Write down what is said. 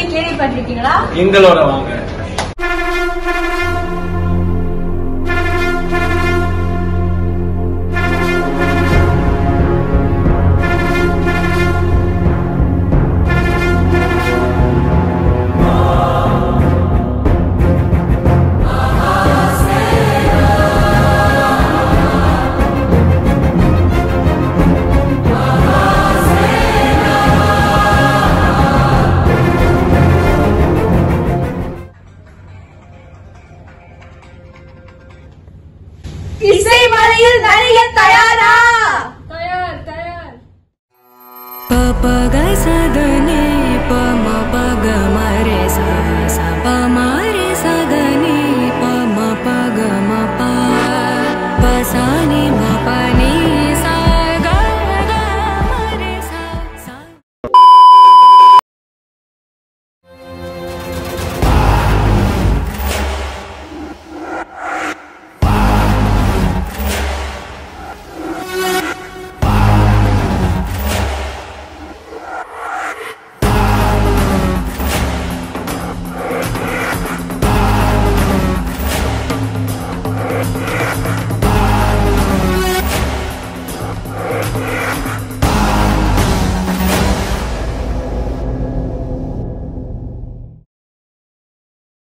பத்தி கேள்விப்பட்டிருக்கீங்களா? எங்களோட வாங்க. இசை மலையில் நிறைய தயாரா தயார். தயார் பபகாய் சதனே